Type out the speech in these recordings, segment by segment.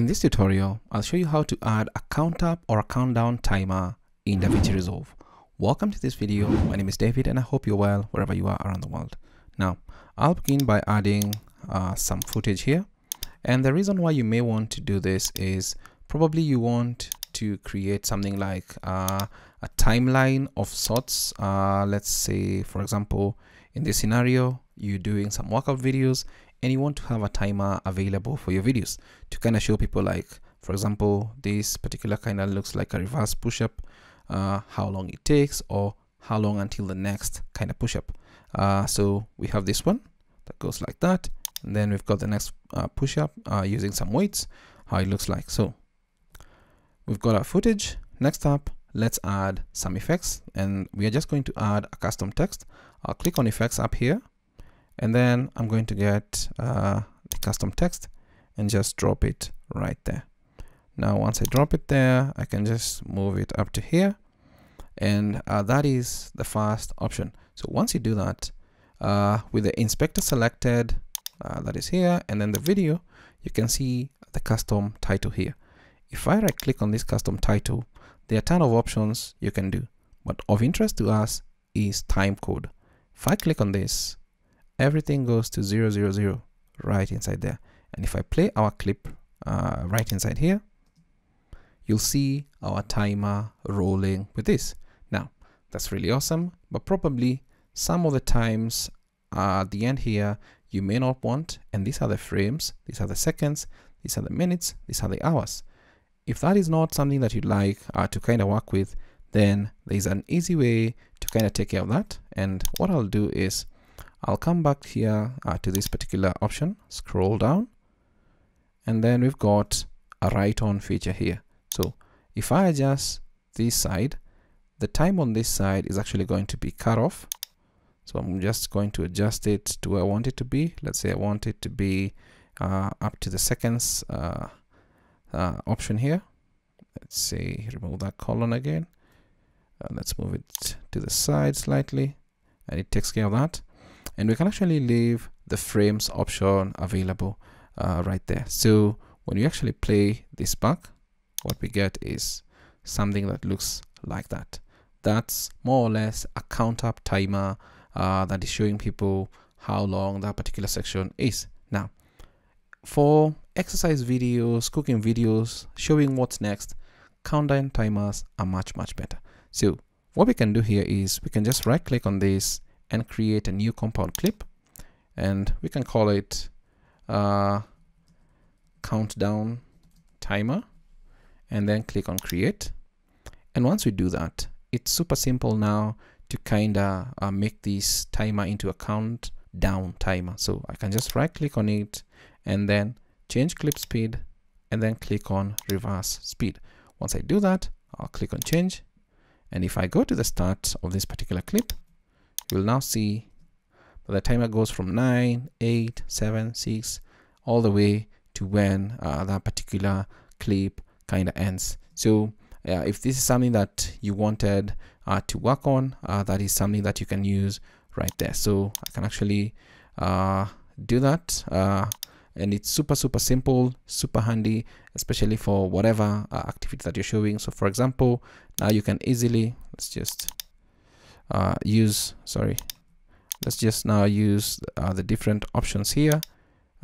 In this tutorial, I'll show you how to add a count up or a countdown timer in DaVinci Resolve. Welcome to this video. My name is David and I hope you're well wherever you are around the world. Now, I'll begin by adding uh, some footage here. And the reason why you may want to do this is probably you want to create something like uh, a timeline of sorts. Uh, let's say, for example, in this scenario, you're doing some workout videos and you want to have a timer available for your videos to kind of show people like for example this particular kind of looks like a reverse push-up uh, how long it takes or how long until the next kind of push-up. Uh, so we have this one that goes like that and then we've got the next uh, push-up uh, using some weights how it looks like. So we've got our footage. Next up let's add some effects and we are just going to add a custom text. I'll click on effects up here and then I'm going to get uh, the custom text and just drop it right there. Now once I drop it there I can just move it up to here. And uh, that is the first option. So once you do that uh, with the inspector selected uh, that is here and then the video you can see the custom title here. If I right click on this custom title there are a ton of options you can do. But of interest to us is time code. If I click on this everything goes to 000 right inside there. And if I play our clip uh, right inside here you'll see our timer rolling with this. Now that's really awesome but probably some of the times uh, at the end here you may not want and these are the frames these are the seconds these are the minutes these are the hours. If that is not something that you'd like uh, to kind of work with then there's an easy way to kind of take care of that. And what I'll do is I'll come back here uh, to this particular option, scroll down, and then we've got a write on feature here. So if I adjust this side, the time on this side is actually going to be cut off. So I'm just going to adjust it to where I want it to be. Let's say I want it to be uh, up to the seconds uh, uh, option here. Let's say remove that colon again. Uh, let's move it to the side slightly and it takes care of that and we can actually leave the frames option available uh, right there. So when you actually play this back what we get is something that looks like that. That's more or less a count up timer uh, that is showing people how long that particular section is. Now for exercise videos cooking videos showing what's next countdown timers are much much better. So what we can do here is we can just right click on this and create a new compound clip. And we can call it uh, countdown timer and then click on create. And once we do that it's super simple now to kind of uh, make this timer into a countdown timer. So I can just right click on it and then change clip speed and then click on reverse speed. Once I do that I'll click on change. And if I go to the start of this particular clip you'll now see that the timer goes from 9 8 7 6 all the way to when uh, that particular clip kind of ends. So uh, if this is something that you wanted uh, to work on uh, that is something that you can use right there. So I can actually uh, do that uh, and it's super super simple super handy especially for whatever activity that you're showing. So for example now you can easily let's just uh, use sorry let's just now use uh, the different options here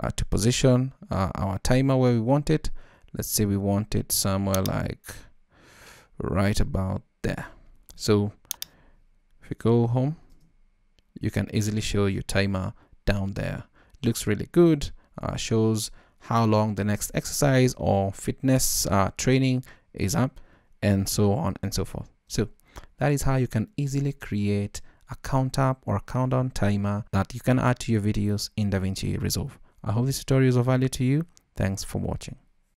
uh, to position uh, our timer where we want it. Let's say we want it somewhere like right about there. So if we go home you can easily show your timer down there. Looks really good uh, shows how long the next exercise or fitness uh, training is up and so on and so forth. So that is how you can easily create a count up or a countdown timer that you can add to your videos in DaVinci Resolve. I hope this tutorial is of value to you. Thanks for watching.